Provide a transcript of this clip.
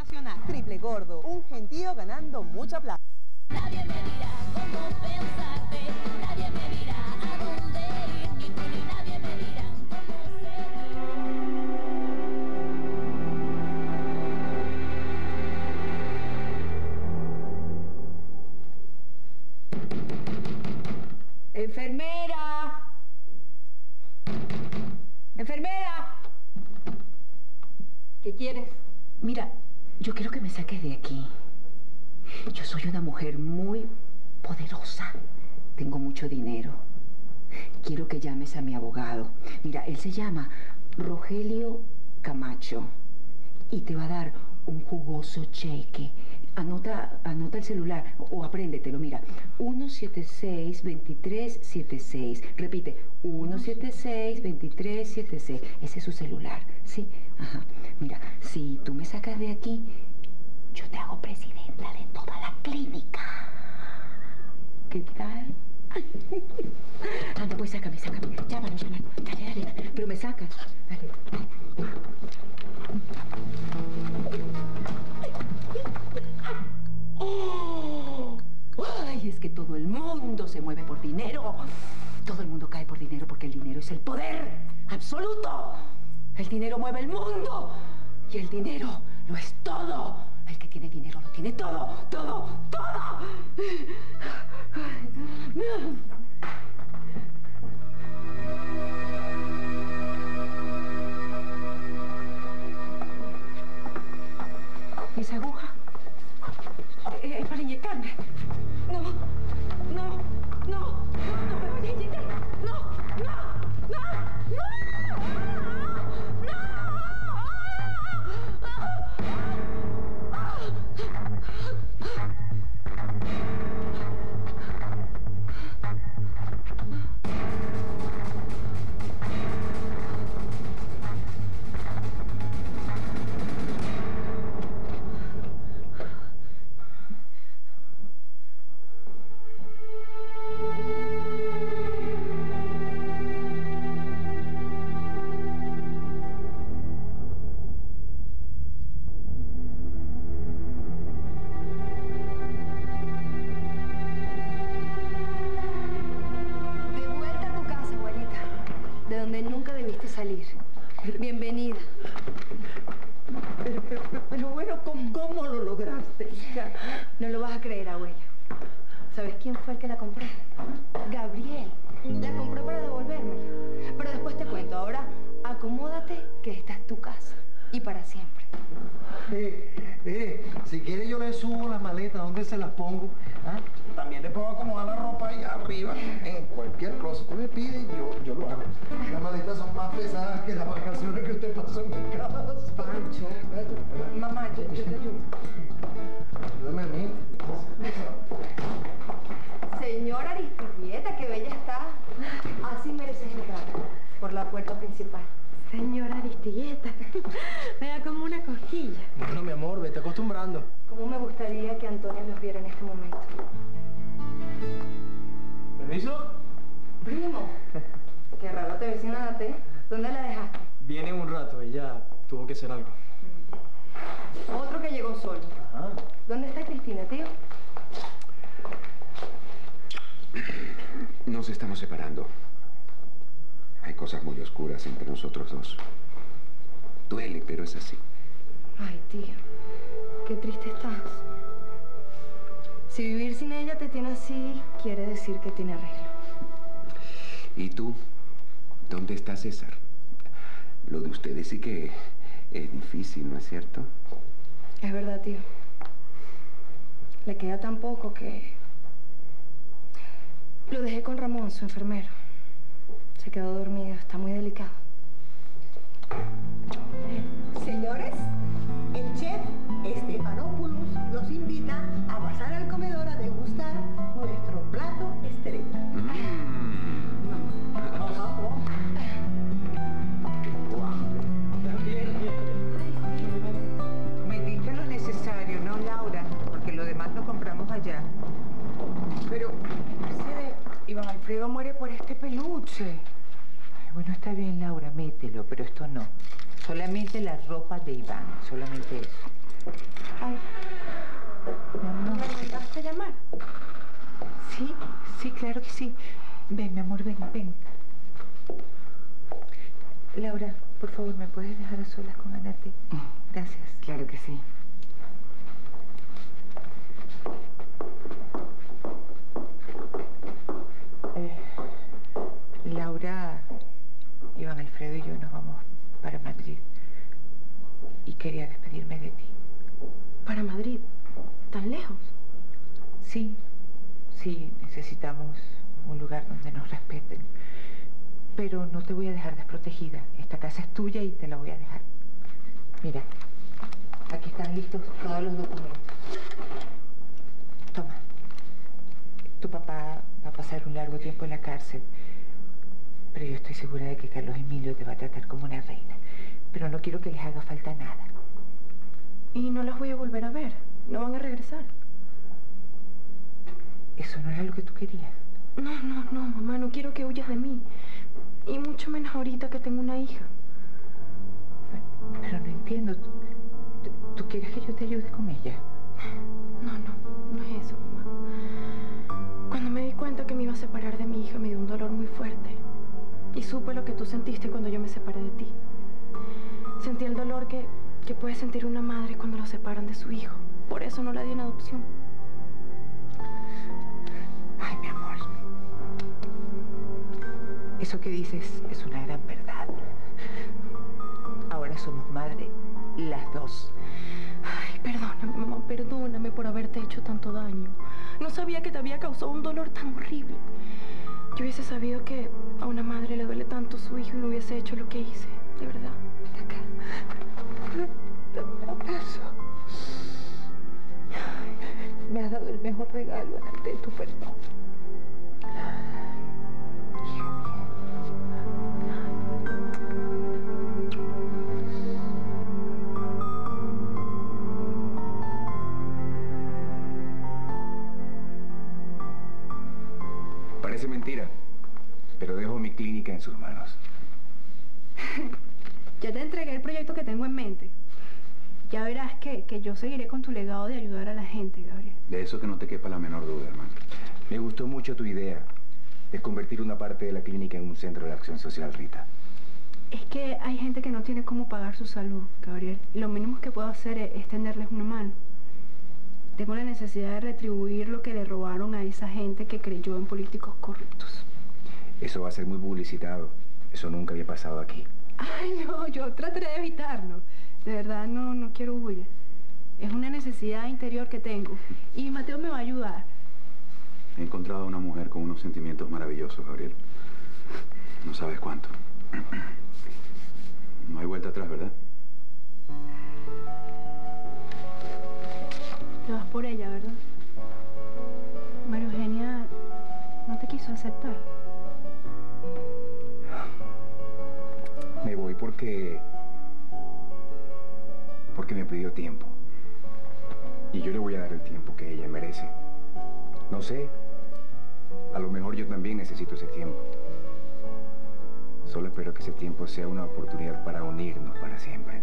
nacional. Triple gordo, un gentío ganando mucha plata. Nadie me dirá cómo pensarte, nadie me dirá a dónde ir, ni tú ni nadie me dirá cómo ¡Enfermera! ¡Enfermera! ¿Qué quieres? Mira, yo quiero que me saques de aquí. Yo soy una mujer muy poderosa. Tengo mucho dinero. Quiero que llames a mi abogado. Mira, él se llama Rogelio Camacho y te va a dar un jugoso cheque. Anota, anota el celular o apréndetelo, mira. 176-2376. Repite, 176-2376. Ese es su celular, ¿sí? Ajá. Mira, si tú me sacas de aquí, yo te hago presidenta de toda la clínica. ¿Qué tal? Anda, pues sácame, sácame. Llámalo, llámalo. Dale, dale. Pero me sacas. Dale. ¡Oh! Todo el mundo cae por dinero porque el dinero es el poder absoluto. El dinero mueve el mundo y el dinero lo es todo. El que tiene dinero lo tiene todo, todo, todo. ¿Esa aguja? Pero, pero bueno, ¿cómo, cómo lo lograste, hija? No lo vas a creer, abuela. ¿Sabes quién fue el que la compró? Gabriel. La compró para devolvérmela. Pero después te cuento. Ahora, acomódate que esta es tu casa. Y para siempre. Eh, si quiere yo le subo las maletas, ¿dónde se las pongo? ¿Ah? También le puedo acomodar la ropa allá arriba, en cualquier closet. Usted me pide y yo, yo lo hago. Las maletas son más pesadas que las vacaciones que usted pasó en mi casa. Pancho. Mamá, yo, yo te ayudo. Ayúdame a mí. Señora Aristivieta, qué bella está. Así mereces entrar. Por la puerta principal. Señora Aristilleta, me da como una cosquilla. Bueno, mi amor, vete acostumbrando. ¿Cómo me gustaría que Antonio los viera en este momento? ¿Permiso? Primo. Qué raro te ves sin ¿te? ¿Dónde la dejaste? Viene un rato y ya tuvo que hacer algo. Otro que llegó solo. Ah, ¿Dónde está Cristina, tío? Nos estamos separando. Hay cosas muy oscuras entre nosotros dos. Duele, pero es así. Ay, tío. Qué triste estás. Si vivir sin ella te tiene así, quiere decir que tiene arreglo. ¿Y tú? ¿Dónde está César? Lo de ustedes sí que es difícil, ¿no es cierto? Es verdad, tío. Le queda tan poco que... Lo dejé con Ramón, su enfermero. Se quedó dormido, está muy delicado. Alfredo muere por este peluche. Ay, bueno, está bien, Laura, mételo, pero esto no. Solamente la ropa de Iván, solamente eso. Ay, mi amor. ¿Me mandaste llamar? Sí, sí, claro que sí. Ven, mi amor, ven, ven. Laura, por favor, ¿me puedes dejar a solas con Anate? Necesitamos un lugar donde nos respeten. Pero no te voy a dejar desprotegida. Esta casa es tuya y te la voy a dejar. Mira, aquí están listos todos los documentos. Toma. Tu papá va a pasar un largo tiempo en la cárcel. Pero yo estoy segura de que Carlos Emilio te va a tratar como una reina. Pero no quiero que les haga falta nada. Y no las voy a volver a ver. No van a regresar. Eso no era lo que tú querías. No, no, no, mamá, no quiero que huyas de mí. Y mucho menos ahorita que tengo una hija. Pero no entiendo. ¿Tú, quieres que yo te ayude con ella? No, no, no es eso, mamá. Cuando me di cuenta que me iba a separar de mi hija, me dio un dolor muy fuerte. Y supe lo que tú sentiste cuando yo me separé de ti. Sentí el dolor que, que puede sentir una madre cuando lo separan de su hijo. Por eso no la di en adopción. Eso que dices es una gran verdad. Ahora somos madre las dos. Ay, perdóname, mamá, perdóname por haberte hecho tanto daño. No sabía que te había causado un dolor tan horrible. Yo hubiese sabido que a una madre le duele tanto su hijo y no hubiese hecho lo que hice, de verdad. Ven acá. Dame un abrazo. Me has dado el mejor regalo ante tu perdón. En sus manos. Ya te entregué el proyecto que tengo en mente. Ya verás que, que yo seguiré con tu legado de ayudar a la gente, Gabriel. De eso que no te quepa la menor duda, hermano. Me gustó mucho tu idea de convertir una parte de la clínica en un centro de acción social, Rita. Es que hay gente que no tiene cómo pagar su salud, Gabriel. Lo mínimo que puedo hacer es, es tenderles una mano. Tengo la necesidad de retribuir lo que le robaron a esa gente que creyó en políticos corruptos. Eso va a ser muy publicitado. Eso nunca había pasado aquí. Ay, no, yo trataré de evitarlo. De verdad, no, no quiero huir. Es una necesidad interior que tengo. Y Mateo me va a ayudar. He encontrado a una mujer con unos sentimientos maravillosos, Gabriel. No sabes cuánto. No hay vuelta atrás, ¿verdad? Te vas por ella, ¿verdad? María Eugenia no te quiso aceptar. Porque... Porque me pidió tiempo. Y yo le voy a dar el tiempo que ella merece. No sé. A lo mejor yo también necesito ese tiempo. Solo espero que ese tiempo sea una oportunidad para unirnos para siempre.